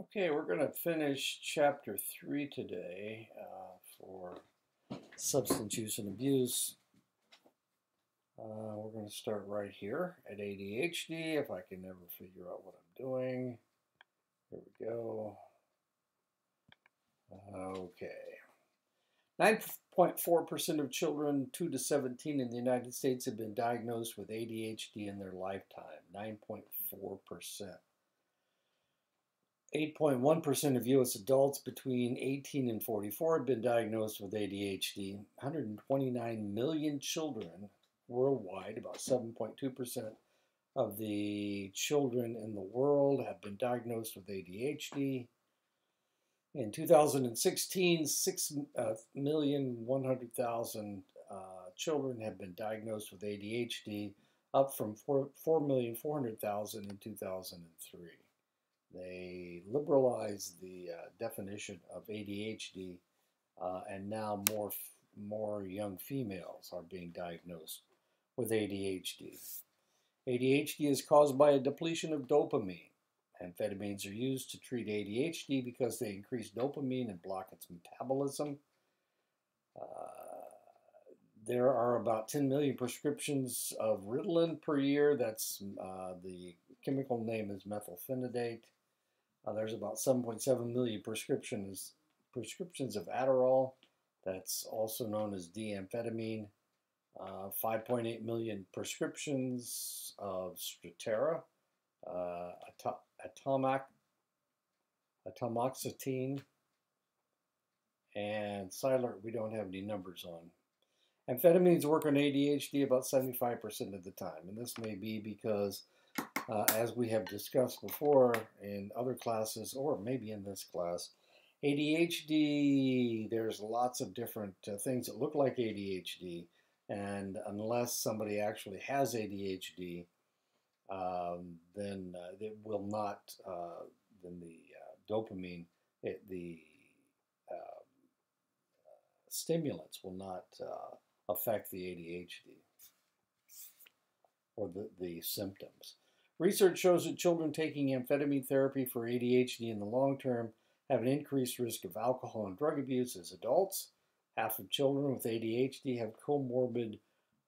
Okay, we're going to finish chapter three today uh, for substance use and abuse. Uh, we're going to start right here at ADHD, if I can never figure out what I'm doing. Here we go. Okay. 9.4% of children 2 to 17 in the United States have been diagnosed with ADHD in their lifetime. 9.4%. 8.1% of U.S. adults between 18 and 44 have been diagnosed with ADHD. 129 million children worldwide, about 7.2% of the children in the world have been diagnosed with ADHD. In 2016, 6,100,000 uh, children have been diagnosed with ADHD, up from 4,400,000 in 2003. They liberalized the uh, definition of ADHD, uh, and now more more young females are being diagnosed with ADHD. ADHD is caused by a depletion of dopamine. Amphetamines are used to treat ADHD because they increase dopamine and block its metabolism. Uh, there are about 10 million prescriptions of Ritalin per year. That's uh, the chemical name is methylphenidate. Uh, there's about 7.7 million prescriptions prescriptions of Adderall. That's also known as D-amphetamine. Uh, 5.8 million prescriptions of Strattera, uh, Atomac, atomoxetine, and Cylert. We don't have any numbers on. Amphetamines work on ADHD about 75% of the time, and this may be because uh, as we have discussed before in other classes, or maybe in this class, ADHD, there's lots of different uh, things that look like ADHD, and unless somebody actually has ADHD, um, then uh, it will not, uh, then the uh, dopamine, it, the um, stimulants will not uh, affect the ADHD or the, the symptoms. Research shows that children taking amphetamine therapy for ADHD in the long term have an increased risk of alcohol and drug abuse as adults. Half of children with ADHD have comorbid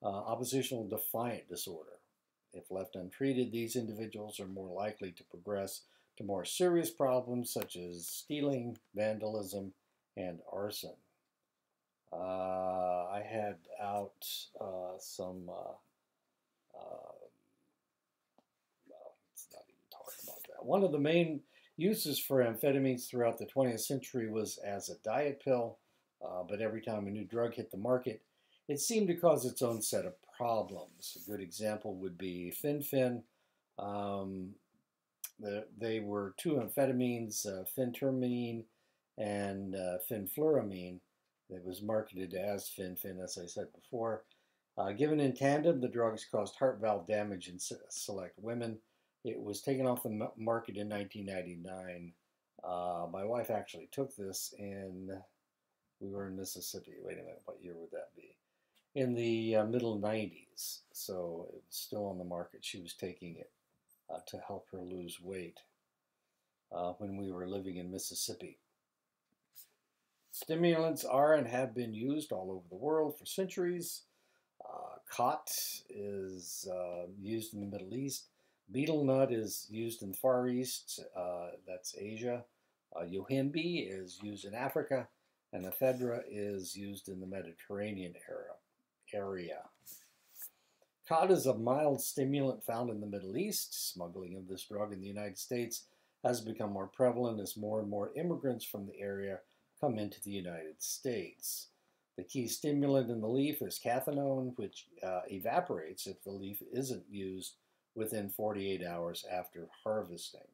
uh, oppositional defiant disorder. If left untreated, these individuals are more likely to progress to more serious problems such as stealing, vandalism, and arson. Uh, I had out uh, some uh, uh, One of the main uses for amphetamines throughout the 20th century was as a diet pill, uh, but every time a new drug hit the market, it seemed to cause its own set of problems. A good example would be Fen-Phen. Um, the, they were two amphetamines, uh, phentermine and uh, fenfluramine. It was marketed as Fen-Phen, as I said before. Uh, given in tandem, the drugs caused heart valve damage in select women. It was taken off the market in 1999. Uh, my wife actually took this in, we were in Mississippi. Wait a minute, what year would that be? In the uh, middle 90s. So it was still on the market. She was taking it uh, to help her lose weight uh, when we were living in Mississippi. Stimulants are and have been used all over the world for centuries. Uh, khat is uh, used in the Middle East. Betel nut is used in the Far East, uh, that's Asia. Uh, yohimbe is used in Africa, and ephedra is used in the Mediterranean era, area. Khat is a mild stimulant found in the Middle East. Smuggling of this drug in the United States has become more prevalent as more and more immigrants from the area come into the United States. The key stimulant in the leaf is cathinone, which uh, evaporates if the leaf isn't used within 48 hours after harvesting.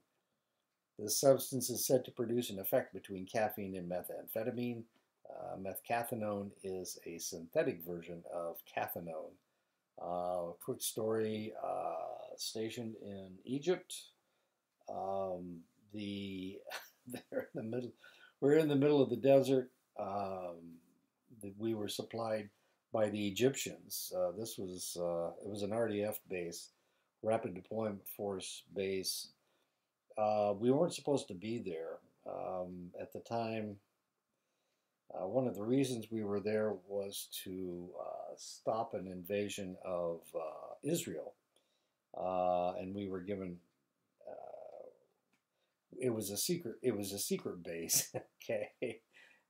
This substance is said to produce an effect between caffeine and methamphetamine. Uh, methcathinone is a synthetic version of cathinone. Uh, quick story, uh, stationed in Egypt. Um, the they're in the middle. We're in the middle of the desert. Um, we were supplied by the Egyptians. Uh, this was uh, it was an RDF base, Rapid Deployment Force base. uh, we weren't supposed to be there. Um, at the time, uh, one of the reasons we were there was to uh, stop an invasion of uh, Israel. Uh, and we were given uh, it was a secret it was a secret base okay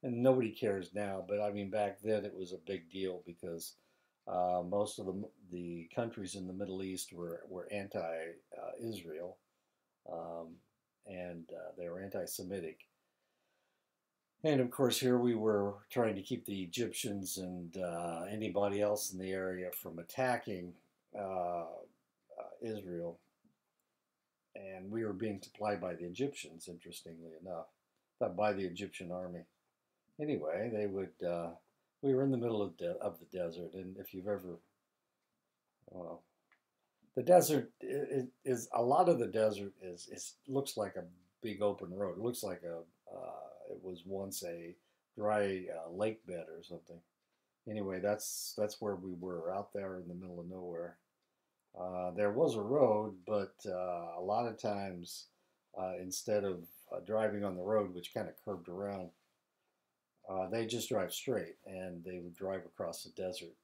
and nobody cares now but i mean back then it was a big deal because uh, most of the the countries in the Middle East were were anti-Israel, um, and uh, they were anti-Semitic. And of course, here we were trying to keep the Egyptians and uh, anybody else in the area from attacking uh, uh, Israel. And we were being supplied by the Egyptians, interestingly enough, not by the Egyptian army. Anyway, they would uh, we were in the middle of, de- of the desert, and if you've ever, well, the desert is, is, a lot of the desert is, looks like a big open road. It looks like a uh, it was once a dry uh, lake bed or something. Anyway, that's that's where we were out there in the middle of nowhere. Uh, there was a road, but uh, a lot of times uh, instead of uh, driving on the road, which kind of curved around, uh, they just drive straight, and they would drive across the desert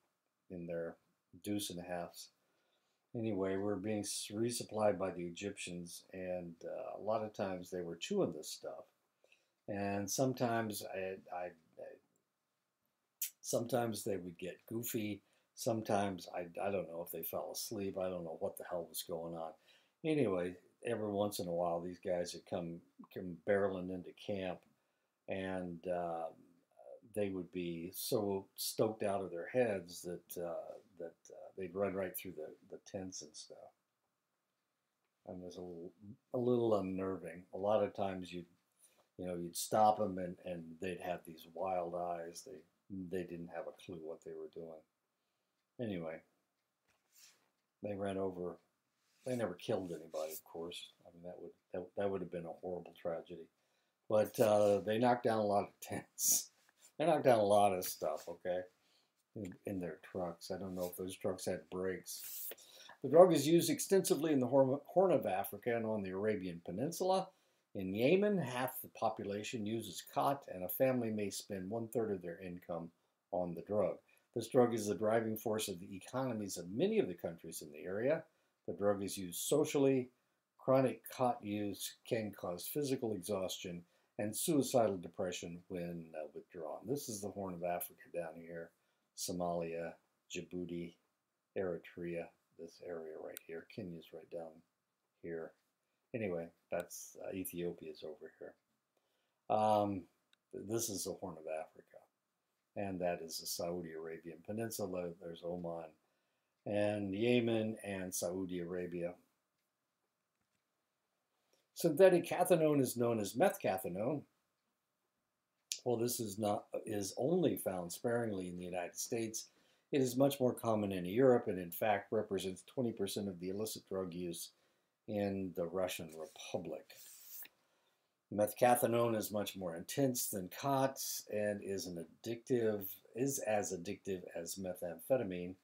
in their deuce and a halfs. Anyway, we are being resupplied by the Egyptians, and uh, a lot of times they were chewing this stuff, and sometimes I, I, I sometimes they would get goofy. Sometimes I, I don't know if they fell asleep. I don't know what the hell was going on. Anyway, every once in a while, these guys would come come barreling into camp, and uh, they would be so stoked out of their heads that uh, that uh, they'd run right through the, the tents and stuff. And it was a little, a little unnerving. A lot of times you'd you know you'd stop them and, and they'd have these wild eyes. They they didn't have a clue what they were doing. Anyway, they ran over. They never killed anybody, of course. I mean that would that, that would have been a horrible tragedy. But uh, they knocked down a lot of tents. They knocked down a lot of stuff, okay, in, in their trucks. I don't know if those trucks had brakes. The drug is used extensively in the Horn of Africa and on the Arabian Peninsula. In Yemen, half the population uses khat, and a family may spend one third of their income on the drug. This drug is the driving force of the economies of many of the countries in the area. The drug is used socially. Chronic khat use can cause physical exhaustion and suicidal depression when uh, withdrawn. This is the Horn of Africa down here, Somalia, Djibouti, Eritrea, this area right here. Kenya's right down here. Anyway, that's uh, Ethiopia's over here. Um, this is the Horn of Africa, and that is the Saudi Arabian Peninsula. There's Oman and Yemen and Saudi Arabia Synthetic cathinone is known as methcathinone. While this is not is only found sparingly in the United States, it is much more common in Europe and in fact represents 20% of the illicit drug use in the Russian Republic. Methcathinone is much more intense than khat and is an addictive is as addictive as methamphetamine.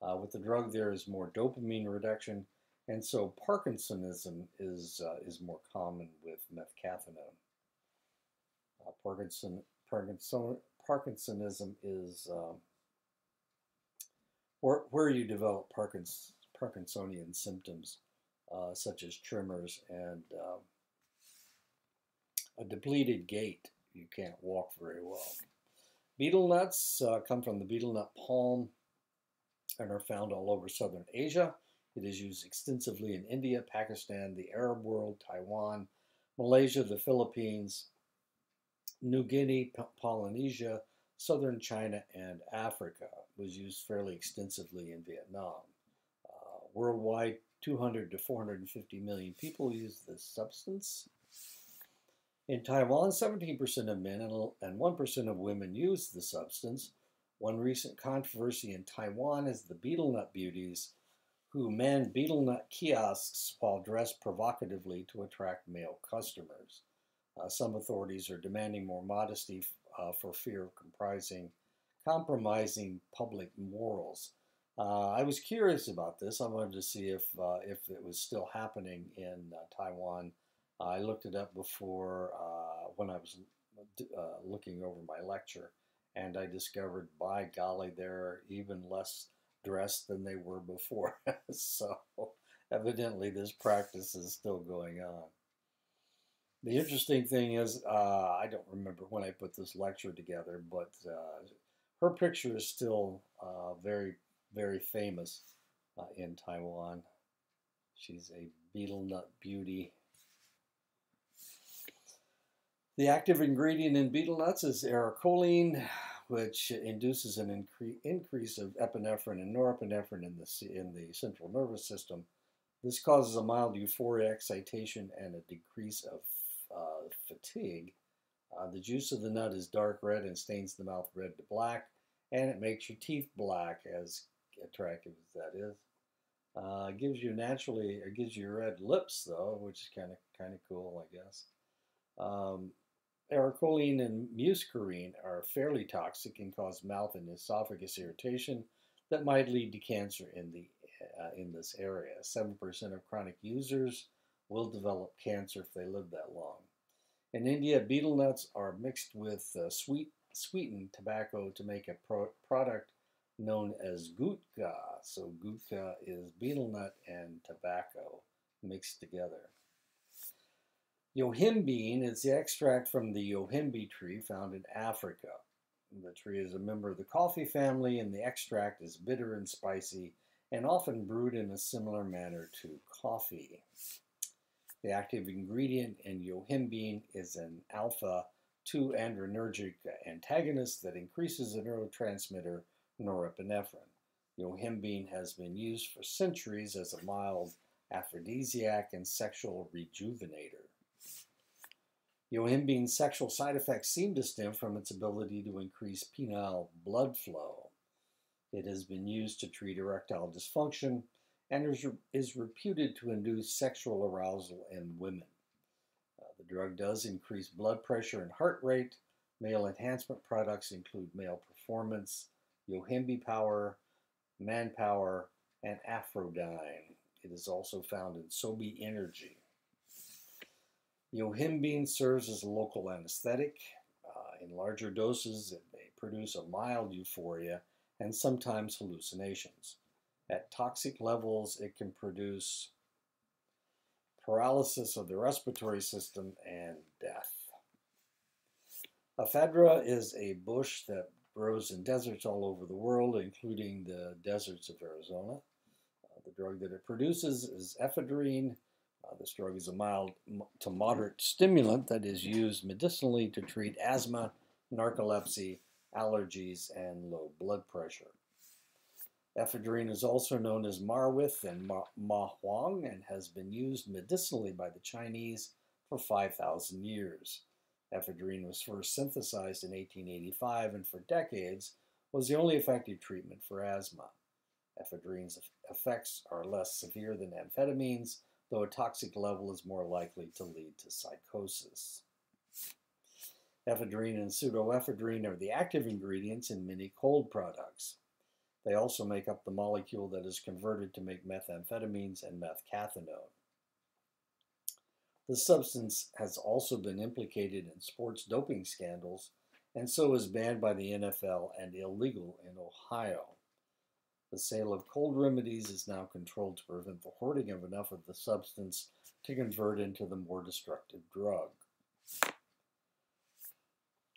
Uh, with the drug, there is more dopamine reduction and so Parkinsonism is, uh, is more common with methcathinone. Uh, Parkinson, Parkinson, Parkinsonism is um, where, where you develop Parkins, Parkinsonian symptoms, uh, such as tremors and um, a depleted gait. You can't walk very well. Betel nuts uh, come from the betel nut palm and are found all over southern Asia. It is used extensively in India, Pakistan, the Arab world, Taiwan, Malaysia, the Philippines, New Guinea, Polynesia, southern China, and Africa. It was used fairly extensively in Vietnam. Uh, worldwide, 200 to 450 million people use this substance. In Taiwan, 17% of men and 1% of women use the substance. One recent controversy in Taiwan is the betel nut beauties who man betel nut kiosks while dressed provocatively to attract male customers. Uh, some authorities are demanding more modesty uh, for fear of comprising, compromising public morals. Uh, I was curious about this. I wanted to see if uh, if it was still happening in uh, Taiwan. I looked it up before uh, when I was looking over my lecture, and I discovered, by golly, there are even less dressed than they were before. so evidently, this practice is still going on. The interesting thing is, uh, I don't remember when I put this lecture together, but uh, her picture is still uh, very, very famous uh, in Taiwan. She's a betel nut beauty. The active ingredient in betel nuts is arecoline, which induces an incre increase of epinephrine and norepinephrine in the, in the central nervous system. This causes a mild euphoria, excitation, and a decrease of uh, fatigue. Uh, the juice of the nut is dark red and stains the mouth red to black, and it makes your teeth black, as attractive as that is. Uh, gives you naturally, it gives you red lips though, which is kind of kind of cool, I guess. Um, Arecoline and muscarine are fairly toxic and cause mouth and esophagus irritation that might lead to cancer in the uh, in this area. Seven percent of chronic users will develop cancer if they live that long. In India, betel nuts are mixed with uh, sweet, sweetened tobacco to make a pro product known as gutka. So gutka is betel nut and tobacco mixed together. Yohimbine is the extract from the yohimbe tree found in Africa. The tree is a member of the coffee family, and the extract is bitter and spicy and often brewed in a similar manner to coffee. The active ingredient in yohimbine is an alpha 2 adrenergic antagonist that increases the neurotransmitter norepinephrine. Yohimbine has been used for centuries as a mild aphrodisiac and sexual rejuvenator. Yohimbine's sexual side effects seem to stem from its ability to increase penile blood flow. It has been used to treat erectile dysfunction, and is, is reputed to induce sexual arousal in women. Uh, the drug does increase blood pressure and heart rate. Male enhancement products include male performance, Yohimbe power, manpower, and Aphrodyne. It is also found in Sobe Energy. Yohimbine serves as a local anesthetic. Uh, in larger doses, it may produce a mild euphoria and sometimes hallucinations. At toxic levels, it can produce paralysis of the respiratory system and death. Ephedra is a bush that grows in deserts all over the world, including the deserts of Arizona. Uh, the drug that it produces is ephedrine. Uh, this drug is a mild to moderate stimulant that is used medicinally to treat asthma, narcolepsy, allergies, and low blood pressure. Ephedrine is also known as Marwith and Ma Huang and has been used medicinally by the Chinese for 5,000 years. Ephedrine was first synthesized in 1885 and for decades was the only effective treatment for asthma. Ephedrine's effects are less severe than amphetamines, though a toxic level is more likely to lead to psychosis. Ephedrine and pseudoephedrine are the active ingredients in many cold products. They also make up the molecule that is converted to make methamphetamines and methcathinone. The substance has also been implicated in sports doping scandals and so is banned by the NFL and illegal in Ohio. The sale of cold remedies is now controlled to prevent the hoarding of enough of the substance to convert into the more destructive drug.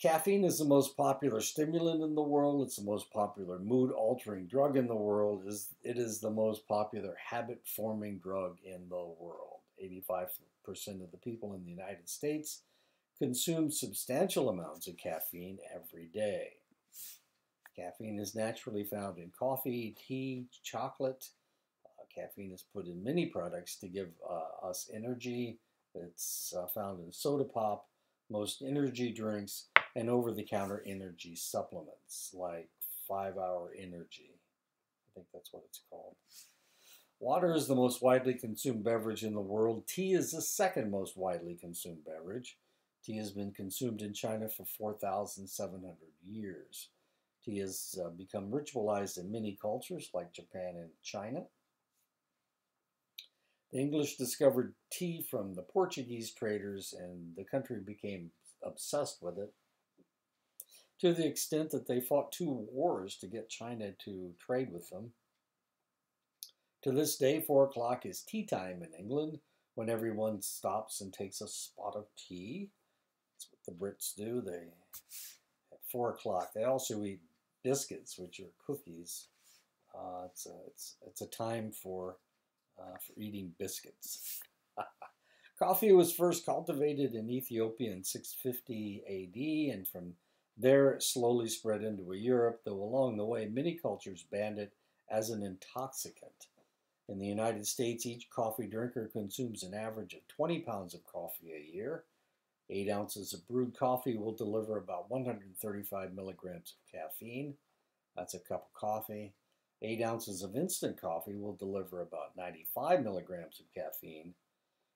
Caffeine is the most popular stimulant in the world. It's the most popular mood-altering drug in the world. It is the most popular habit-forming drug in the world. 85% of the people in the United States consume substantial amounts of caffeine every day. Caffeine is naturally found in coffee, tea, chocolate. Uh, caffeine is put in many products to give uh, us energy. It's uh, found in soda pop, most energy drinks, and over the counter energy supplements like 5 Hour Energy. I think that's what it's called. Water is the most widely consumed beverage in the world. Tea is the second most widely consumed beverage. Tea has been consumed in China for 4,700 years. Tea has uh, become ritualized in many cultures like Japan and China. The English discovered tea from the Portuguese traders, and the country became obsessed with it to the extent that they fought two wars to get China to trade with them. To this day, four o'clock is tea time in England when everyone stops and takes a spot of tea. That's what the Brits do. They at four o'clock. They also eat biscuits, which are cookies. Uh, it's a it's it's a time for uh, for eating biscuits. Coffee was first cultivated in Ethiopia in 650 AD, and from there it slowly spread into Europe. Though along the way, many cultures banned it as an intoxicant. In the United States, each coffee drinker consumes an average of 20 pounds of coffee a year. Eight ounces of brewed coffee will deliver about 135 milligrams of caffeine. That's a cup of coffee. Eight ounces of instant coffee will deliver about 95 milligrams of caffeine.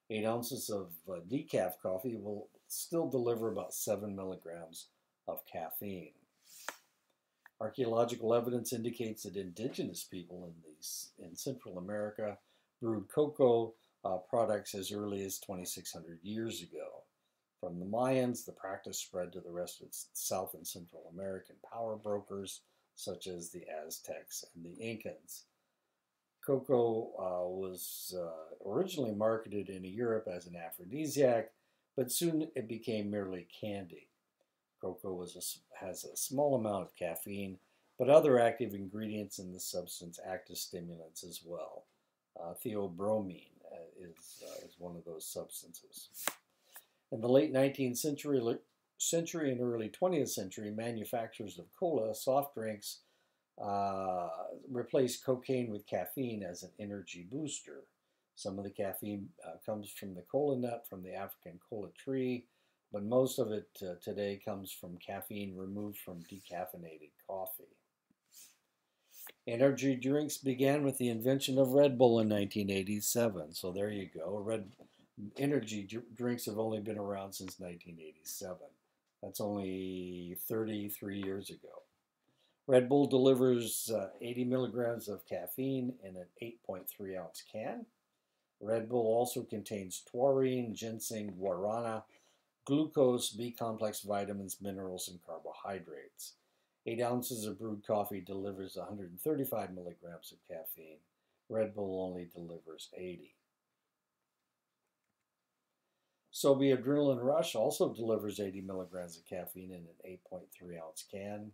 Eight ounces of uh, decaf coffee will still deliver about seven milligrams of caffeine. Archaeological evidence indicates that indigenous people in these in Central America brewed cocoa uh, products as early as 2,600 years ago. From the Mayans, the practice spread to the rest of South and Central American power brokers, such as the Aztecs and the Incans. Cocoa uh, was uh, originally marketed in Europe as an aphrodisiac, but soon it became merely candy. Cocoa a, has a small amount of caffeine, but other active ingredients in the substance act as stimulants as well. Uh, theobromine uh, is, uh, is one of those substances. In the late 19th century, century and early 20th century, manufacturers of cola, soft drinks, uh, replaced cocaine with caffeine as an energy booster. Some of the caffeine uh, comes from the cola nut from the African cola tree, but most of it uh, today comes from caffeine removed from decaffeinated coffee. Energy drinks began with the invention of Red Bull in 1987. So there you go. Red energy drinks have only been around since 1987. That's only 33 years ago. Red Bull delivers uh, 80 milligrams of caffeine in an 8.3 ounce can. Red Bull also contains taurine, ginseng, guarana, glucose, B complex vitamins, minerals, and carbohydrates. Eight ounces of brewed coffee delivers 135 milligrams of caffeine. Red Bull only delivers 80. Sobe Adrenaline Rush also delivers 80 milligrams of caffeine in an 8.3 ounce can.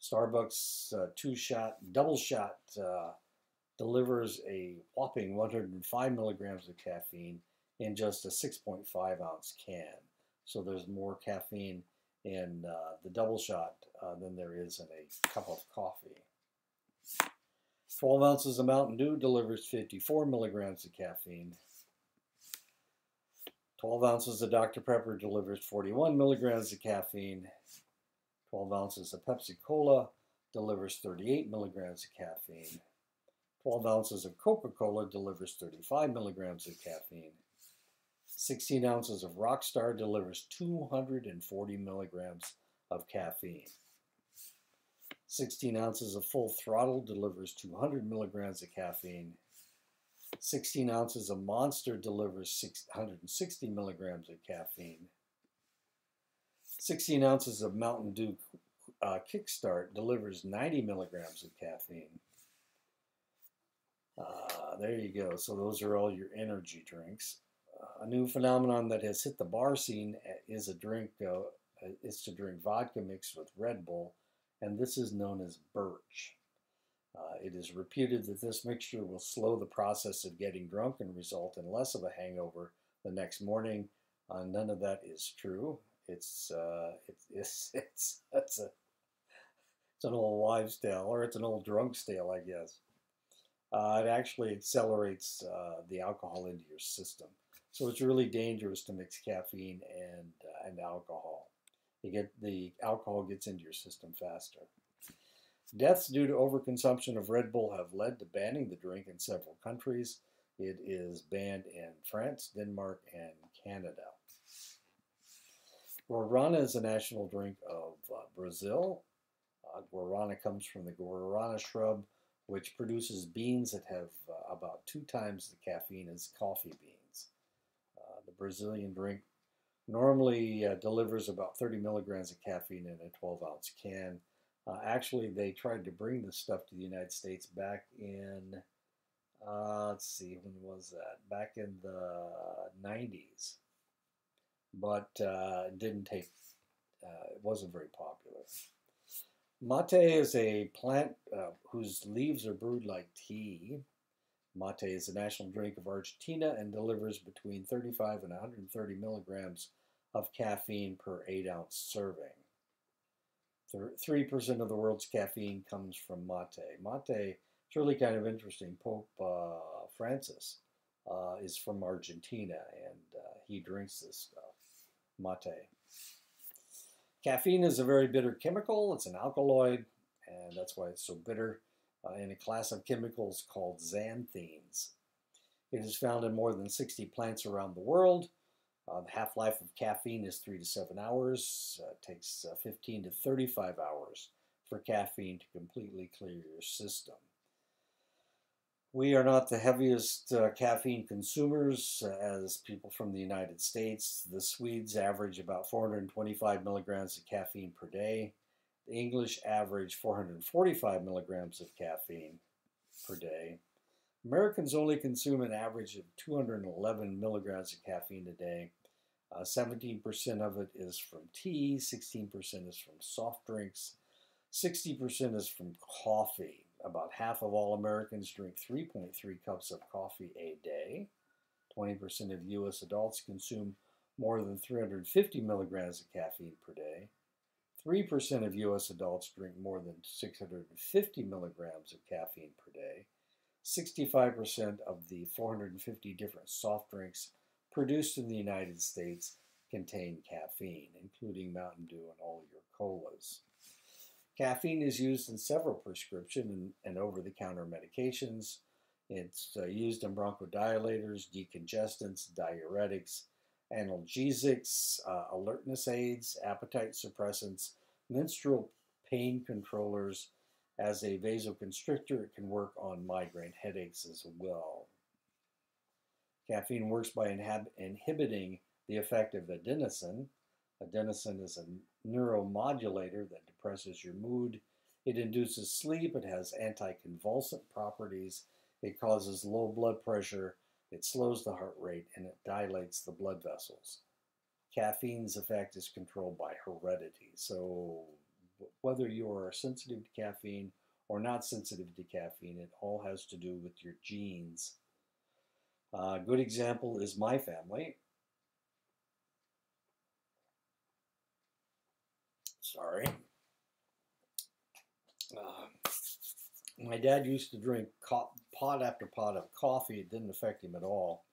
Starbucks uh, two shot, double shot uh, delivers a whopping 105 milligrams of caffeine in just a 6.5 ounce can. So there's more caffeine in uh, the double shot uh, than there is in a cup of coffee. 12 ounces of Mountain Dew delivers 54 milligrams of caffeine. 12 ounces of Dr. Pepper delivers 41 milligrams of caffeine. 12 ounces of Pepsi Cola delivers 38 milligrams of caffeine. 12 ounces of Coca Cola delivers 35 milligrams of caffeine. 16 ounces of Rockstar delivers 240 milligrams of caffeine. 16 ounces of Full Throttle delivers 200 milligrams of caffeine. 16 ounces of Monster delivers 660 milligrams of caffeine. 16 ounces of Mountain Dew uh, Kickstart delivers 90 milligrams of caffeine. Uh, there you go. So those are all your energy drinks a new phenomenon that has hit the bar scene uh, is a drink uh, is to drink vodka mixed with Red Bull, and this is known as birch. Uh, it is reputed that this mixture will slow the process of getting drunk and result in less of a hangover the next morning. Uh, none of that is true. It's uh, it's it's it's a it's an old wives' tale, or it's an old drunk's tale, I guess. Uh, it actually accelerates uh, the alcohol into your system. So it's really dangerous to mix caffeine and, uh, and alcohol. You get the alcohol gets into your system faster. Deaths due to overconsumption of Red Bull have led to banning the drink in several countries. It is banned in France, Denmark, and Canada. Guarana is a national drink of uh, Brazil. Uh, guarana comes from the guarana shrub, which produces beans that have uh, about two times the caffeine as coffee beans. Uh, the Brazilian drink normally uh, delivers about 30 milligrams of caffeine in a 12 ounce can. Uh, actually, they tried to bring this stuff to the United States back in, uh, let's see, when was that? Back in the 90s. But uh, it didn't take, uh, it wasn't very popular. Mate is a plant uh, whose leaves are brewed like tea. Mate is the national drink of Argentina and delivers between 35 and 130 milligrams of caffeine per 8 ounce serving. 3% of the world's caffeine comes from mate. Mate it's really kind of interesting. Pope uh, Francis uh, is from Argentina and uh, he drinks this stuff, mate. Caffeine is a very bitter chemical. It's an alkaloid, and that's why it's so bitter uh, in a class of chemicals called xanthines. It is found in more than 60 plants around the world. Uh, the half-life of caffeine is 3 to 7 hours. Uh, it takes uh, 15 to 35 hours for caffeine to completely clear your system. We are not the heaviest uh, caffeine consumers uh, as people from the United States. The Swedes average about 425 milligrams of caffeine per day. The English average 445 milligrams of caffeine per day. Americans only consume an average of 211 milligrams of caffeine a day. 17% uh, of it is from tea, 16% is from soft drinks, 60% is from coffee. About half of all Americans drink 3.3 cups of coffee a day. 20% of U.S. adults consume more than 350 milligrams of caffeine per day. 3% of U.S. adults drink more than 650 milligrams of caffeine per day. 65% of the 450 different soft drinks produced in the United States contain caffeine, including Mountain Dew and all your colas. Caffeine is used in several prescription and, and over-the-counter medications. It's uh, used in bronchodilators, decongestants, diuretics, analgesics, uh, alertness aids, appetite suppressants, menstrual pain controllers. As a vasoconstrictor, it can work on migraine headaches as well. Caffeine works by inhib inhibiting the effect of adenosine. Adenosine is a neuromodulator that depresses your mood. It induces sleep. It has anticonvulsant properties. It causes low blood pressure. It slows the heart rate and it dilates the blood vessels. Caffeine's effect is controlled by heredity. So whether you are sensitive to caffeine or not sensitive to caffeine, it all has to do with your genes. A uh, good example is my family. Sorry. Uh, my dad used to drink pot after pot of coffee. It didn't affect him at all.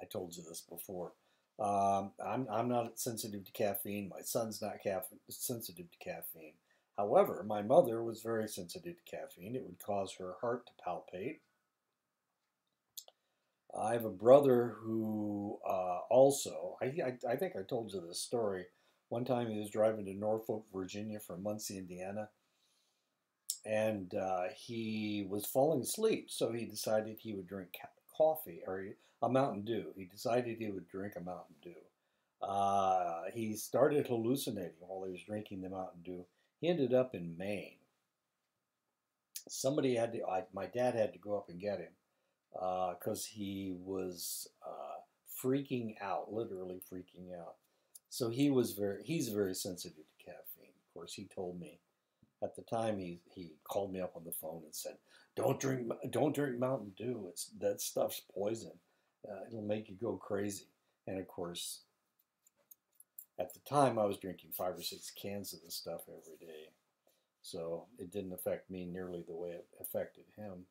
I told you this before. Um, I'm, I'm not sensitive to caffeine. My son's not sensitive to caffeine. However, my mother was very sensitive to caffeine. It would cause her heart to palpate. I have a brother who uh, also, I, I, I, think I told you this story. One time he was driving to Norfolk, Virginia from Muncie, Indiana, and uh, he was falling asleep, so he decided he would drink coffee or a Mountain Dew. He decided he would drink a Mountain Dew. Uh, he started hallucinating while he was drinking the Mountain Dew. He ended up in Maine. Somebody had to, I, my dad had to go up and get him because uh, he was uh, freaking out, literally freaking out. So he was very, he's very sensitive to caffeine. Of course, he told me at the time he, he called me up on the phone and said, "Don't drink, don't drink Mountain Dew. It's that stuff's poison. Uh, it'll make you go crazy." And of course, at the time I was drinking five or six cans of this stuff every day, so it didn't affect me nearly the way it affected him.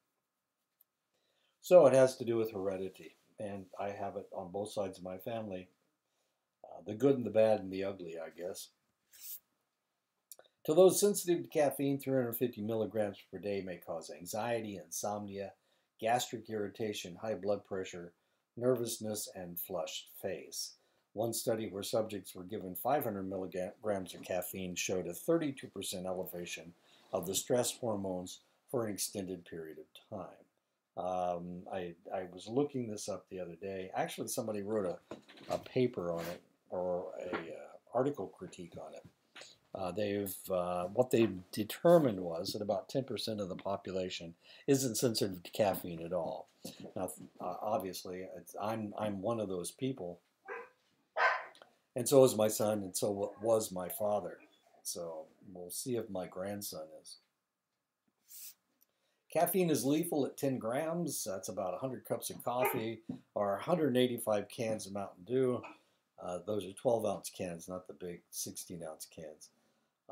So it has to do with heredity, and I have it on both sides of my family uh, the good and the bad and the ugly, I guess. To those sensitive to caffeine, 350 milligrams per day may cause anxiety, insomnia, gastric irritation, high blood pressure, nervousness, and flushed face. One study where subjects were given 500 milligrams of caffeine showed a 32% elevation of the stress hormones for an extended period of time. Um, I, I was looking this up the other day. Actually, somebody wrote a, a paper on it or a uh, article critique on it. Uh, they've uh, what they determined was that about 10% of the population isn't sensitive to caffeine at all. Now, uh, obviously, I'm I'm one of those people, and so is my son, and so was my father. So we'll see if my grandson is. Caffeine is lethal at 10 grams. That's about 100 cups of coffee or 185 cans of Mountain Dew. Uh, those are 12 ounce cans, not the big 16 ounce cans.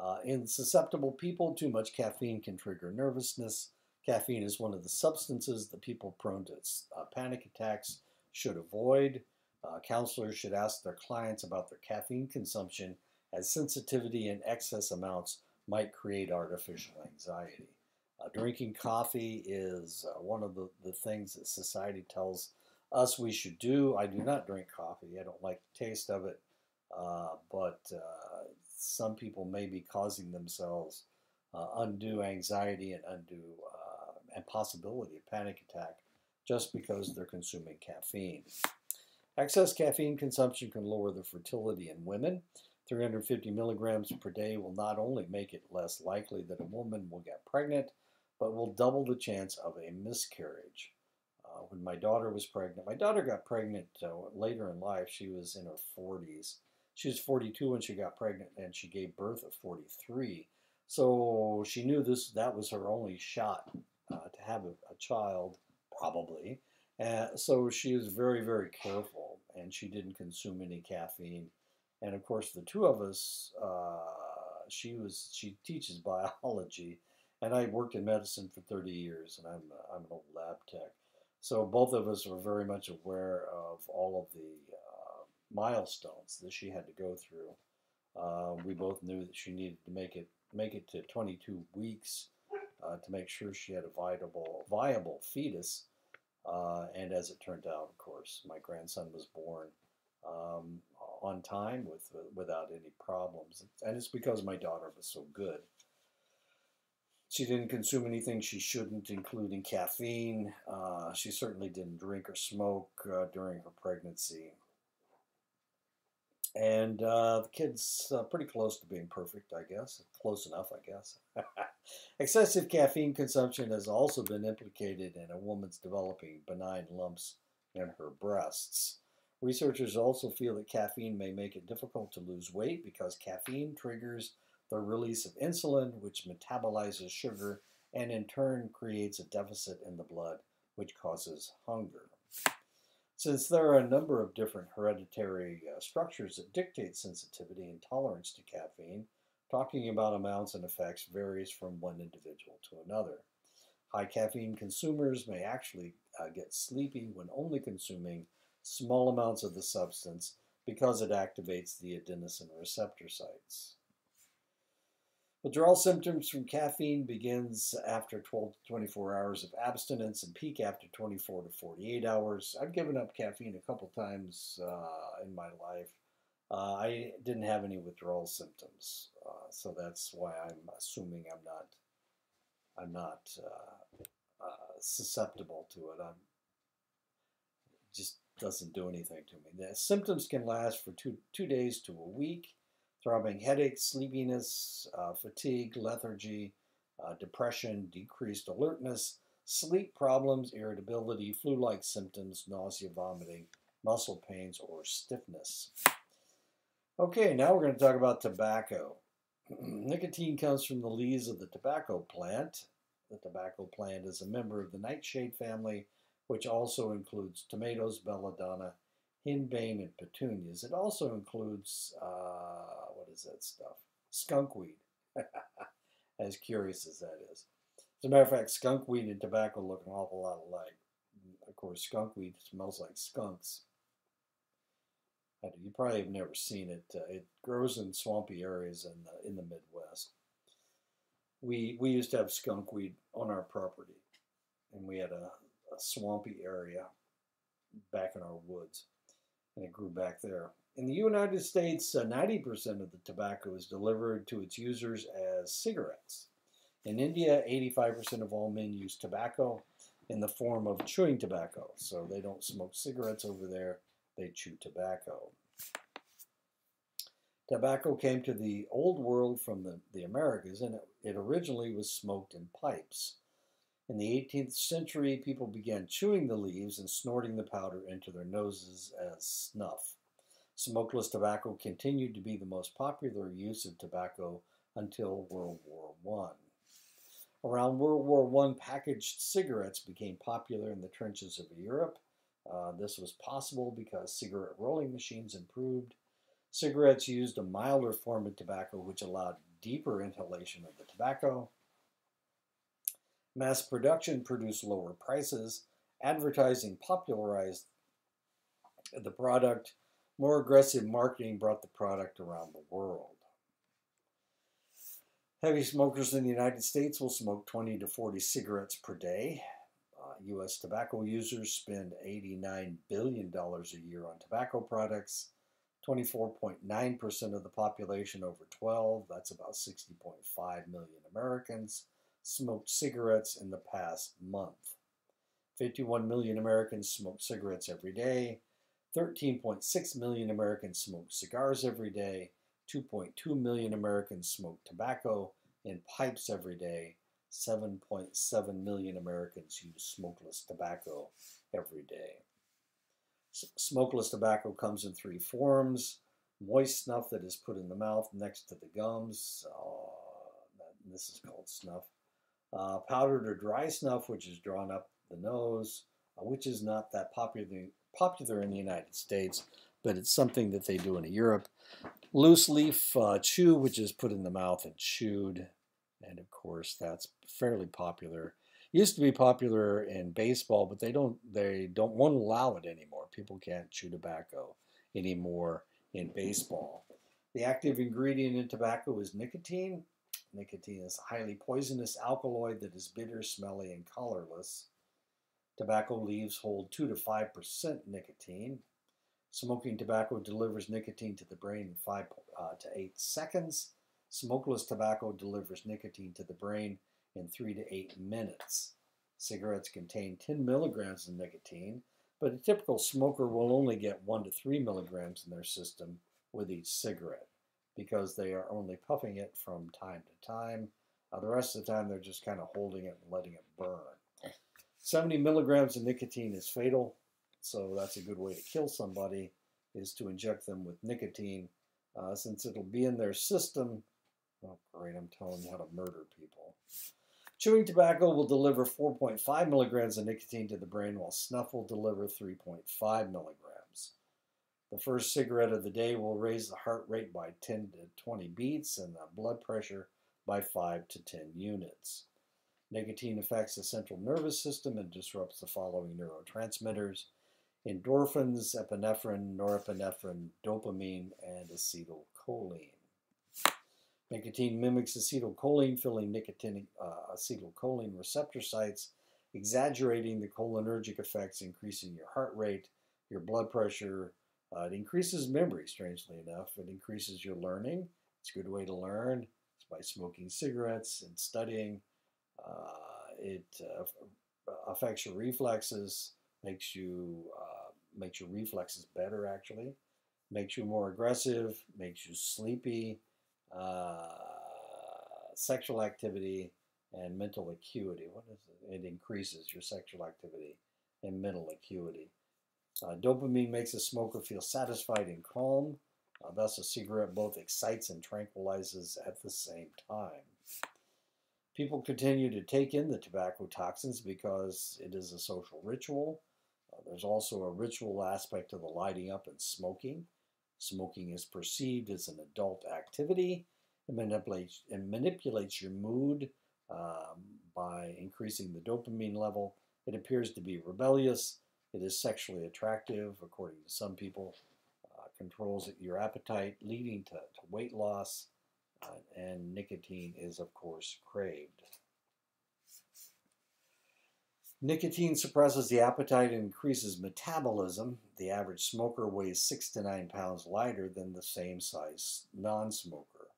Uh, in susceptible people, too much caffeine can trigger nervousness. Caffeine is one of the substances that people prone to uh, panic attacks should avoid. Uh, counselors should ask their clients about their caffeine consumption, as sensitivity in excess amounts might create artificial anxiety. Uh, drinking coffee is uh, one of the, the things that society tells us we should do. I do not drink coffee. I don't like the taste of it. Uh, but some people may be causing themselves uh, undue anxiety and undue uh, and possibility of panic attack just because they're consuming caffeine. Excess caffeine consumption can lower the fertility in women. 350 milligrams per day will not only make it less likely that a woman will get pregnant, but will double the chance of a miscarriage. Uh, when my daughter was pregnant, my daughter got pregnant uh, later in life. She was in her 40s. She was 42 when she got pregnant, and she gave birth at 43. So she knew this that was her only shot uh, to have a, a, child, probably. And so she was very, very careful, and she didn't consume any caffeine. And of course, the two of us, uh, she was she teaches biology and I worked in medicine for 30 years, and I'm I'm an old lab tech. So both of us were very much aware of all of the uh, milestones that she had to go through. Uh, we both knew that she needed to make it make it to 22 weeks uh, to make sure she had a viable viable fetus. Uh, and as it turned out, of course, my grandson was born um, on time with without any problems, and it's because my daughter was so good. She didn't consume anything she shouldn't, including caffeine. Uh, she certainly didn't drink or smoke uh, during her pregnancy. And uh, the kid's uh, pretty close to being perfect, I guess. Close enough, I guess. Excessive caffeine consumption has also been implicated in a woman's developing benign lumps in her breasts. Researchers also feel that caffeine may make it difficult to lose weight because caffeine triggers the release of insulin, which metabolizes sugar and in turn creates a deficit in the blood, which causes hunger. Since there are a number of different hereditary uh, structures that dictate sensitivity and tolerance to caffeine, talking about amounts and effects varies from one individual to another. High caffeine consumers may actually uh, get sleepy when only consuming small amounts of the substance because it activates the adenosine receptor sites. Withdrawal symptoms from caffeine begins after 12 to 24 hours of abstinence and peak after 24 to 48 hours. I've given up caffeine a couple times uh, in my life. Uh, I didn't have any withdrawal symptoms, uh, so that's why I'm assuming I'm not I'm not uh, uh, susceptible to it. I'm it just doesn't do anything to me. The symptoms can last for two two days to a week throbbing headaches, sleepiness, uh, fatigue, lethargy, uh, depression, decreased alertness, sleep problems, irritability, flu like symptoms, nausea, vomiting, muscle pains, or stiffness. Okay, now we're going to talk about tobacco. Nicotine comes from the leaves of the tobacco plant. The tobacco plant is a member of the nightshade family, which also includes tomatoes, belladonna, henbane, and petunias. It also includes uh, is that stuff? Skunkweed. as curious as that is. As a matter of fact, skunkweed and tobacco look an awful lot alike. Of course, skunkweed smells like skunks. You probably have never seen it. Uh, it grows in swampy areas in the, in the Midwest. We, we used to have skunkweed on our property, and we had a, a swampy area back in our woods, and it grew back there. In the United States, uh, 90% of the tobacco is delivered to its users as cigarettes. In India, 85% of all men use tobacco in the form of chewing tobacco. So they don't smoke cigarettes over there, they chew tobacco. Tobacco came to the old world from the, the Americas, and it, it originally was smoked in pipes. In the 18th century, people began chewing the leaves and snorting the powder into their noses as snuff. Smokeless tobacco continued to be the most popular use of tobacco until World War I. Around World War I, packaged cigarettes became popular in the trenches of Europe. Uh, this was possible because cigarette rolling machines improved Cigarettes used a milder form of tobacco which allowed deeper inhalation of the tobacco. Mass production produced lower prices. Advertising popularized the product. More aggressive marketing brought the product around the world. Heavy smokers in the United States will smoke 20 to 40 cigarettes per day. Uh, U.S. tobacco users spend $89 billion a year on tobacco products. 24.9% of the population over 12, that's about 60.5 million Americans, smoked cigarettes in the past month. 51 million Americans smoke cigarettes every day. 13.6 million Americans smoke cigars every day. 2.2 million Americans smoke tobacco in pipes every day. 7.7 million Americans use smokeless tobacco every day. Smokeless tobacco comes in three forms. Moist snuff that is put in the mouth next to the gums. Uh, this is called snuff. Uh, powdered or dry snuff, which is drawn up the nose, uh, which is not that popular, popular in the United States, but it's something that they do in Europe. Loose leaf uh, chew, which is put in the mouth and chewed. And of course, that's fairly popular used to be popular in baseball, but they don't they don't won't allow it anymore. People can't chew tobacco anymore in baseball. The active ingredient in tobacco is nicotine. Nicotine is a highly poisonous alkaloid that is bitter, smelly, and colorless. Tobacco leaves hold 2 to 5% nicotine. Smoking tobacco delivers nicotine to the brain in 5 uh, to 8 seconds. Smokeless tobacco delivers nicotine to the brain in three to eight minutes. Cigarettes contain 10 milligrams of nicotine, but a typical smoker will only get one to three milligrams in their system with each cigarette because they are only puffing it from time to time. Uh, the rest of the time, they're just kind of holding it and letting it burn. 70 milligrams of nicotine is fatal, so that's a good way to kill somebody is to inject them with nicotine uh, since it'll be in their system. Oh, great, I'm telling you how to murder people. Chewing tobacco will deliver 4.5 milligrams of nicotine to the brain, while snuff will deliver 3.5 milligrams. The first cigarette of the day will raise the heart rate by 10 to 20 beats and the blood pressure by 5 to 10 units. Nicotine affects the central nervous system and disrupts the following neurotransmitters endorphins, epinephrine, norepinephrine, dopamine, and acetylcholine. Nicotine mimics acetylcholine, filling nicotinic uh, acetylcholine receptor sites, exaggerating the cholinergic effects, increasing your heart rate, your blood pressure. Uh, it increases memory, strangely enough. It increases your learning. It's a good way to learn. It's by smoking cigarettes and studying. Uh, it uh, affects your reflexes, makes you uh, makes your reflexes better actually, makes you more aggressive, makes you sleepy sexual activity and mental acuity. What is it? It increases your sexual activity and mental acuity. Uh, dopamine makes a smoker feel satisfied and calm. Uh, thus, a cigarette both excites and tranquilizes at the same time. People continue to take in the tobacco toxins because it is a social ritual. Uh, there's also a ritual aspect to the lighting up and smoking. Smoking is perceived as an adult activity It manipulates, and manipulates your mood um, by increasing the dopamine level. It appears to be rebellious. It is sexually attractive, according to some people. Uh, controls your appetite, leading to, to weight loss. Uh, and nicotine is, of course, craved. Nicotine suppresses the appetite and increases metabolism. The average smoker weighs six to nine pounds lighter than the same size non smoker.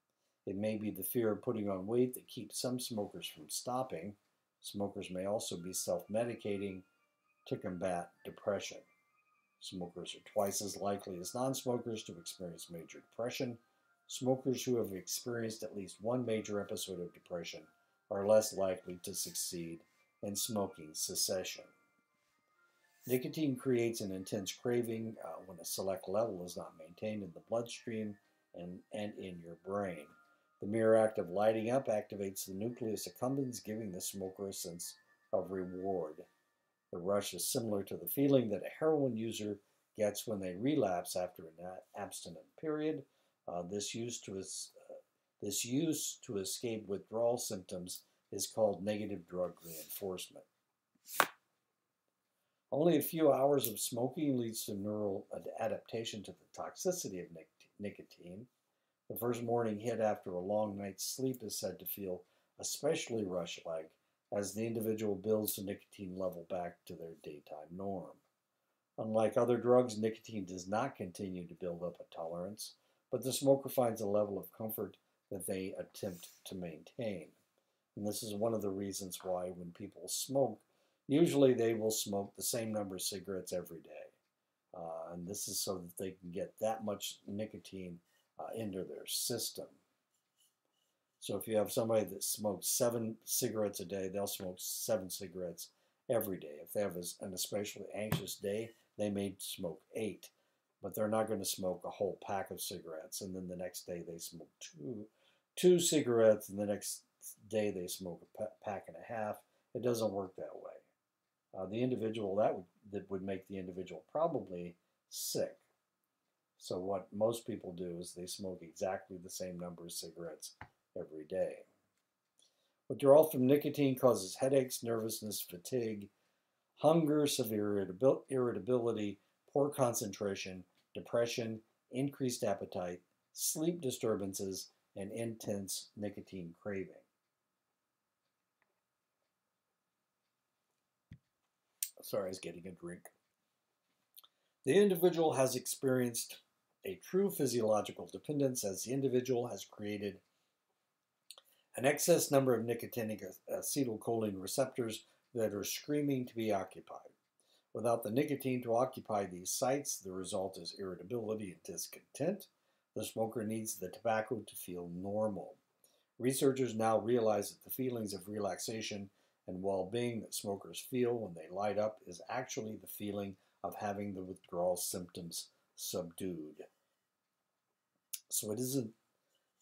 It may be the fear of putting on weight that keeps some smokers from stopping. Smokers may also be self medicating to combat depression. Smokers are twice as likely as non smokers to experience major depression. Smokers who have experienced at least one major episode of depression are less likely to succeed in smoking cessation. Nicotine creates an intense craving uh, when a select level is not maintained in the bloodstream and, and in your brain. The mere act of lighting up activates the nucleus accumbens, giving the smoker a sense of reward. The rush is similar to the feeling that a heroin user gets when they relapse after an abstinent period. Uh, this, use to uh, this use to escape withdrawal symptoms is called negative drug reinforcement. Only a few hours of smoking leads to neural adaptation to the toxicity of nic nicotine. The first morning hit after a long night's sleep is said to feel especially rush-like as the individual builds the nicotine level back to their daytime norm. Unlike other drugs, nicotine does not continue to build up a tolerance, but the smoker finds a level of comfort that they attempt to maintain. And this is one of the reasons why when people smoke, usually they will smoke the same number of cigarettes every day. Uh, and this is so that they can get that much nicotine uh, into their system. So if you have somebody that smokes seven cigarettes a day, they'll smoke seven cigarettes every day. If they have an especially anxious day, they may smoke eight, but they're not going to smoke a whole pack of cigarettes. And then the next day they smoke two, two cigarettes, and the next day they smoke a pack and a half. It doesn't work that way. Uh, the individual that would, that would make the individual probably sick. So what most people do is they smoke exactly the same number of cigarettes every day. Withdrawal from nicotine causes headaches, nervousness, fatigue, hunger, severe irritability, poor concentration, depression, increased appetite, sleep disturbances, and intense nicotine craving. Sorry, I was getting a drink. The individual has experienced a true physiological dependence as the individual has created an excess number of nicotinic acetylcholine receptors that are screaming to be occupied. Without the nicotine to occupy these sites, the result is irritability and discontent. The smoker needs the tobacco to feel normal. Researchers now realize that the feelings of relaxation and well being that smokers feel when they light up is actually the feeling of having the withdrawal symptoms subdued. So it isn't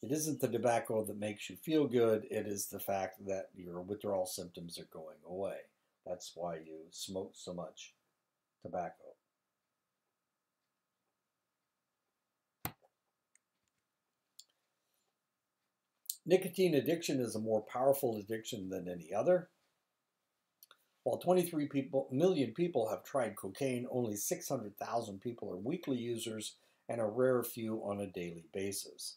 it isn't the tobacco that makes you feel good, it is the fact that your withdrawal symptoms are going away. That's why you smoke so much tobacco. Nicotine addiction is a more powerful addiction than any other. While 23 people, million people have tried cocaine, only 600,000 people are weekly users and a rare few on a daily basis.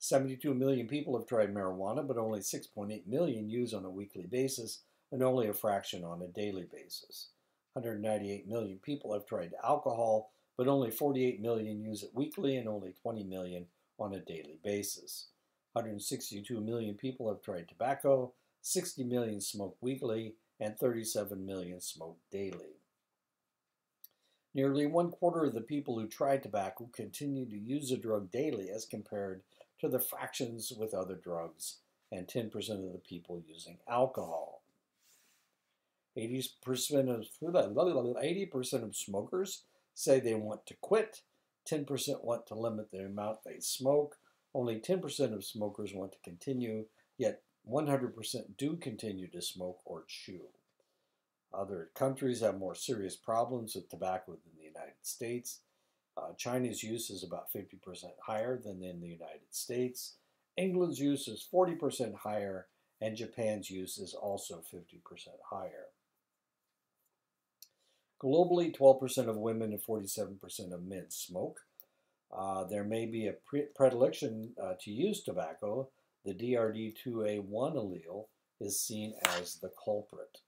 72 million people have tried marijuana, but only 6.8 million use on a weekly basis and only a fraction on a daily basis. 198 million people have tried alcohol, but only 48 million use it weekly and only 20 million on a daily basis. 162 million people have tried tobacco, 60 million smoke weekly, and 37 million smoke daily. Nearly one quarter of the people who try tobacco continue to use the drug daily as compared to the fractions with other drugs and 10% of the people using alcohol. 80% of, 80% of smokers say they want to quit, 10% want to limit the amount they smoke, only 10% of smokers want to continue, yet 100% do continue to smoke or chew. Other countries have more serious problems with tobacco than the United States. Uh, China's use is about 50% higher than in the United States. England's use is 40% higher, and Japan's use is also 50% higher. Globally, 12% of women and 47% of men smoke. Uh, there may be a pre predilection uh, to use tobacco. The DRD2A1 allele is seen as the culprit.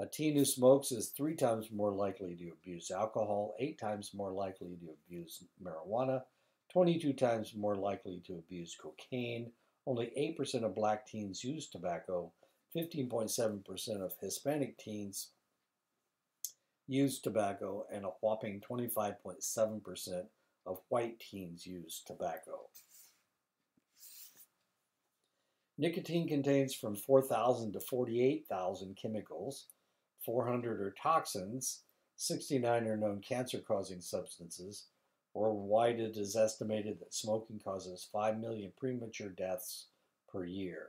A teen who smokes is three times more likely to abuse alcohol, eight times more likely to abuse marijuana, 22 times more likely to abuse cocaine. Only 8% of black teens use tobacco. 15.7% of Hispanic teens use tobacco, and a whopping 25.7% of white teens use tobacco. Nicotine contains from 4,000 to 48,000 chemicals, 400 are toxins, 69 are known cancer causing substances. Worldwide, it is estimated that smoking causes 5 million premature deaths per year.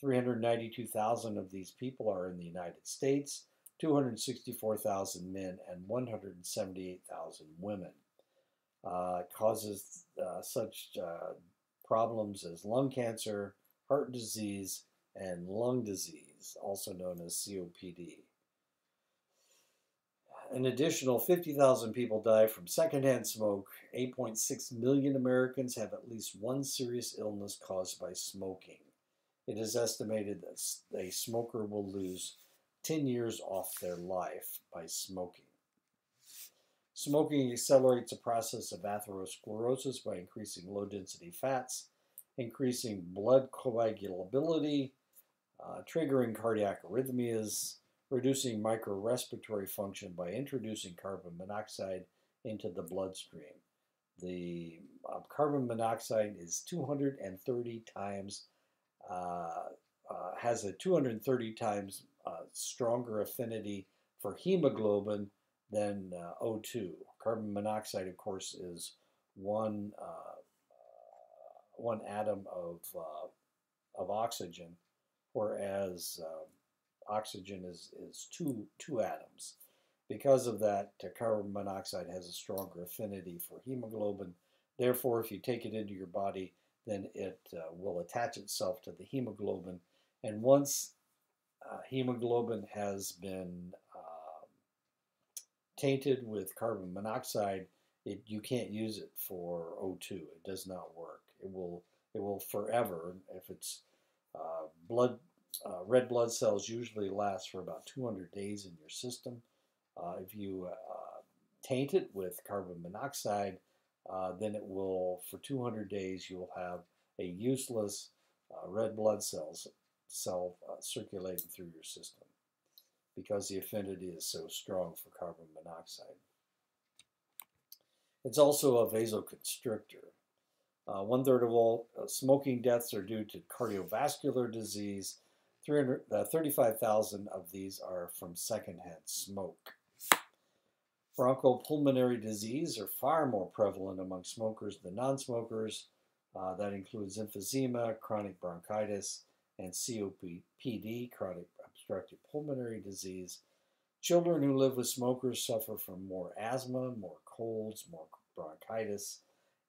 392,000 of these people are in the United States, 264,000 men, and 178,000 women. Uh, causes uh, such uh, problems as lung cancer, heart disease, and lung disease, also known as COPD. An additional 50,000 people die from secondhand smoke. 8.6 million Americans have at least one serious illness caused by smoking. It is estimated that a smoker will lose 10 years off their life by smoking. Smoking accelerates the process of atherosclerosis by increasing low density fats increasing blood coagulability, uh, triggering cardiac arrhythmias, reducing microrespiratory function by introducing carbon monoxide into the bloodstream. The uh, carbon monoxide is 230 times, uh, uh, has a 230 times uh, stronger affinity for hemoglobin than uh, O2. Carbon monoxide, of course, is one one atom of uh, of oxygen, whereas uh, oxygen is is two two atoms. Because of that, carbon monoxide has a stronger affinity for hemoglobin. Therefore, if you take it into your body, then it uh, will attach itself to the hemoglobin. And once uh, hemoglobin has been um, tainted with carbon monoxide, it, you can't use it for O2. It does not work. It will it will forever. If it's uh, blood, uh, red blood cells usually last for about 200 days in your system. Uh, if you uh, taint it with carbon monoxide, uh, then it will, for 200 days, you will have a useless uh, red blood cells cell circulating through your system because the affinity is so strong for carbon monoxide. It's also a vasoconstrictor. Uh, one third of all uh, smoking deaths are due to cardiovascular disease. uh, 35,000 of these are from secondhand smoke. Bronchopulmonary disease are far more prevalent among smokers than non-smokers. Uh, that includes emphysema, chronic bronchitis, and COPD, chronic obstructive pulmonary disease. Children who live with smokers suffer from more asthma, more colds, more bronchitis,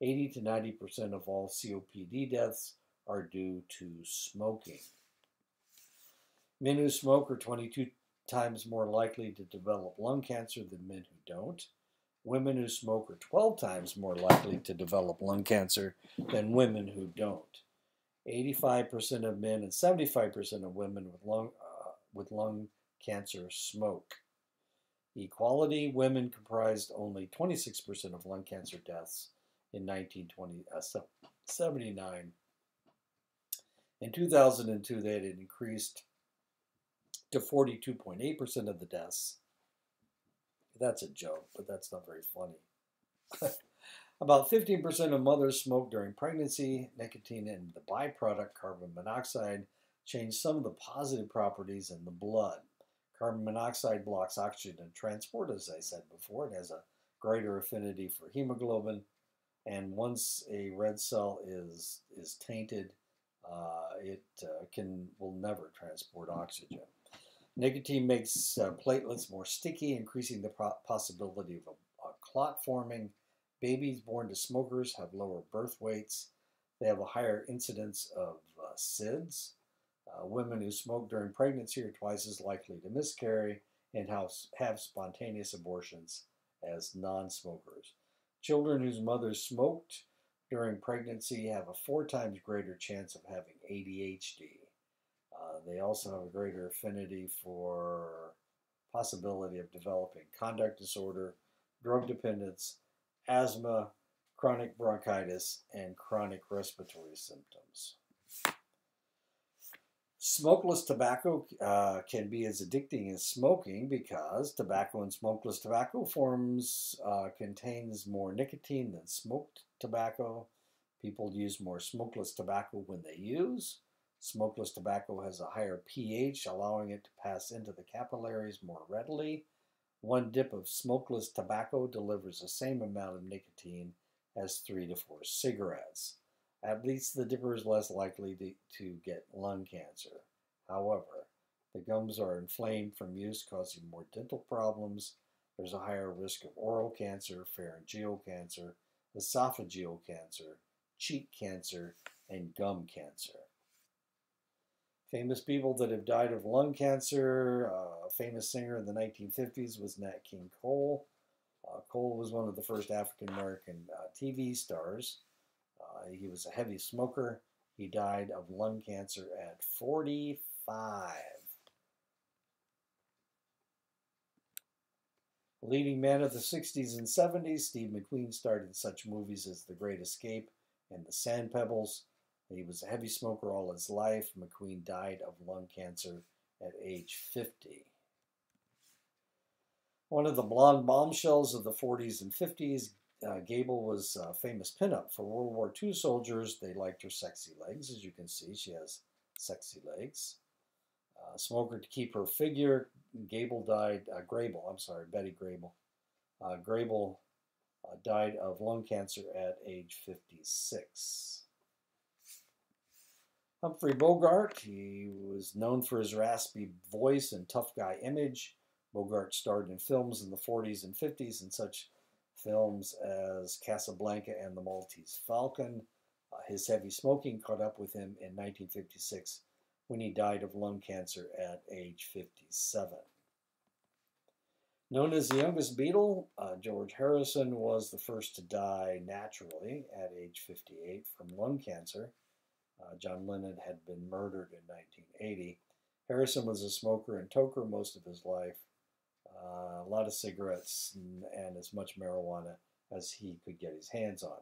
80 to 90% of all COPD deaths are due to smoking. Men who smoke are 22 times more likely to develop lung cancer than men who don't. Women who smoke are 12 times more likely to develop lung cancer than women who don't. 85% of men and 75% of women with lung, uh, with lung cancer smoke. Equality, women comprised only 26% of lung cancer deaths in 1979. Uh, in 2002, they had increased to 42.8% of the deaths. That's a joke, but that's not very funny. About 15% of mothers smoke during pregnancy. Nicotine and the byproduct carbon monoxide change some of the positive properties in the blood. Carbon monoxide blocks oxygen transport, as I said before. It has a greater affinity for hemoglobin and once a red cell is is tainted, uh, it uh, can will never transport oxygen. Nicotine makes uh, platelets more sticky, increasing the possibility of a, a, clot forming. Babies born to smokers have lower birth weights. They have a higher incidence of uh, SIDS. Uh, women who smoke during pregnancy are twice as likely to miscarry and have, have spontaneous abortions as non-smokers. Children whose mothers smoked during pregnancy have a four times greater chance of having ADHD. Uh, they also have a greater affinity for possibility of developing conduct disorder, drug dependence, asthma, chronic bronchitis, and chronic respiratory symptoms. Smokeless tobacco uh, can be as addicting as smoking because tobacco and smokeless tobacco forms uh, contains more nicotine than smoked tobacco. People use more smokeless tobacco when they use. Smokeless tobacco has a higher pH, allowing it to pass into the capillaries more readily. One dip of smokeless tobacco delivers the same amount of nicotine as three to four cigarettes. At least the dipper is less likely to, to get lung cancer. However, the gums are inflamed from use, causing more dental problems. There's a higher risk of oral cancer, pharyngeal cancer, esophageal cancer, cheek cancer, and gum cancer. Famous people that have died of lung cancer. Uh, a famous singer in the 1950s was Nat King Cole. Uh, Cole was one of the first African American uh, TV stars. Uh, he was a heavy smoker. He died of lung cancer at 45. Leading man of the 60s and 70s, Steve McQueen starred in such movies as The Great Escape and The Sand Pebbles. He was a heavy smoker all his life. McQueen died of lung cancer at age 50. One of the blonde bombshells of the 40s and 50s, uh, Gable was a famous pinup for World War II soldiers. They liked her sexy legs, as you can see. She has sexy legs. Uh, smoker to keep her figure. Gable died, uh, Grable, I'm sorry, Betty Grable. Uh, Grable uh, died of lung cancer at age 56. Humphrey Bogart, he was known for his raspy voice and tough guy image. Bogart starred in films in the 40s and 50s in such films as Casablanca and The Maltese Falcon. Uh, his heavy smoking caught up with him in 1956 when he died of lung cancer at age 57. Known as the youngest Beatle, uh, George Harrison was the first to die naturally at age 58 from lung cancer. Uh, John Lennon had been murdered in 1980. Harrison was a smoker and toker most of his life, uh, a lot of cigarettes and, and as much marijuana as he could get his hands on.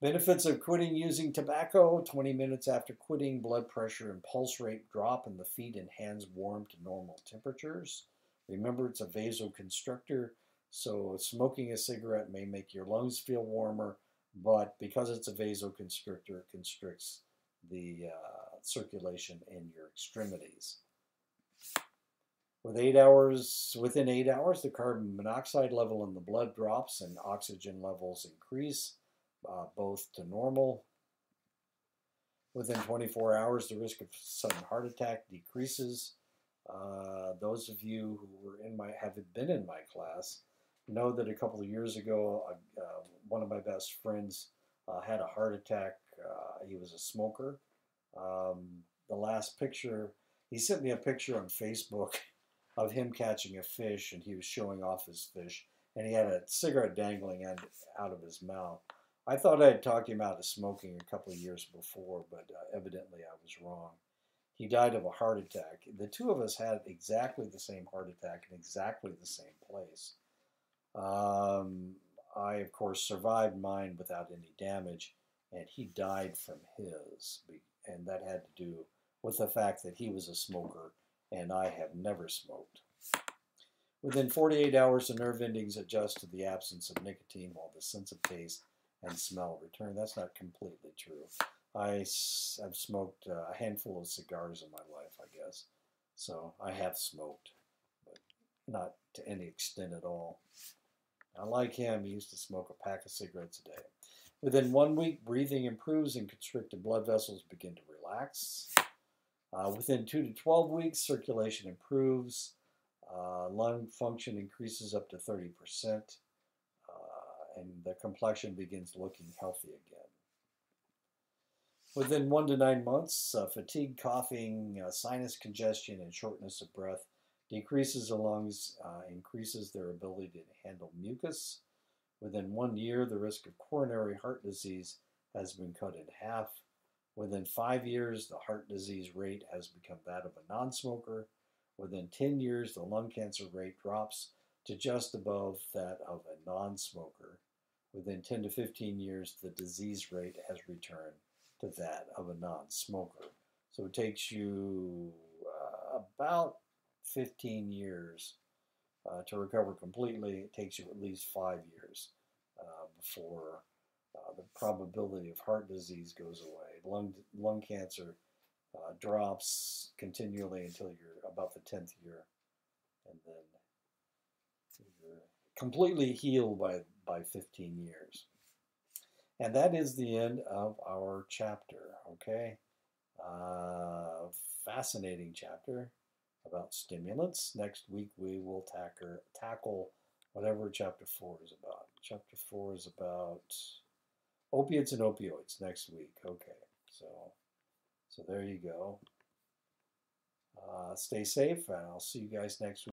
Benefits of quitting using tobacco 20 minutes after quitting, blood pressure and pulse rate drop, and the feet and hands warm to normal temperatures. Remember, it's a vasoconstrictor, so smoking a cigarette may make your lungs feel warmer but because it's a vasoconstrictor, it constricts the uh, circulation in your extremities. With eight hours, within eight hours, the carbon monoxide level in the blood drops and oxygen levels increase, uh, both to normal. Within 24 hours, the risk of sudden heart attack decreases. Uh, those of you who were in my have been in my class know that a couple of years ago, uh, uh, one of my best friends uh, had a heart attack. Uh, he was a smoker. Um, the last picture, he sent me a picture on Facebook of him catching a fish, and he was showing off his fish, and he had a cigarette dangling out, of his mouth. I thought I had talked him out of smoking a couple of years before, but uh, evidently I was wrong. He died of a heart attack. The two of us had exactly the same heart attack in exactly the same place. Um, I, of course, survived mine without any damage, and he died from his. And that had to do with the fact that he was a smoker and I have never smoked. Within 48 hours, the nerve endings adjust to the absence of nicotine while the sense of taste and smell return. That's not completely true. I have smoked a handful of cigars in my life, I guess. So I have smoked, but not to any extent at all. Unlike him, he used to smoke a pack of cigarettes a day. Within one week, breathing improves and constricted blood vessels begin to relax. Uh, within 2 to 12 weeks, circulation improves. Uh, lung function increases up to 30%, uh, and the complexion begins looking healthy again. Within one to nine months, uh, fatigue, coughing, uh, sinus congestion, and shortness of breath Decreases the lungs uh, increases their ability to handle mucus. Within one year, the risk of coronary heart disease has been cut in half. Within five years, the heart disease rate has become that of a non smoker. Within 10 years, the lung cancer rate drops to just above that of a non smoker. within 10 to 15 years, the disease rate has returned to that of a non smoker. So it takes you uh, about 15 years uh, to recover completely. It takes you at least five years uh, before uh, the probability of heart disease goes away. Lung, lung cancer uh, drops continually until you're about the 10th year. And then you're completely healed by, by 15 years. And that is the end of our chapter, okay? Uh, fascinating chapter about stimulants. Next week we will tackle, tackle whatever chapter 4 is about. Chapter 4 is about opiates and opioids next week. Okay, so, so there you go. Uh, stay safe, and I'll see you guys next week.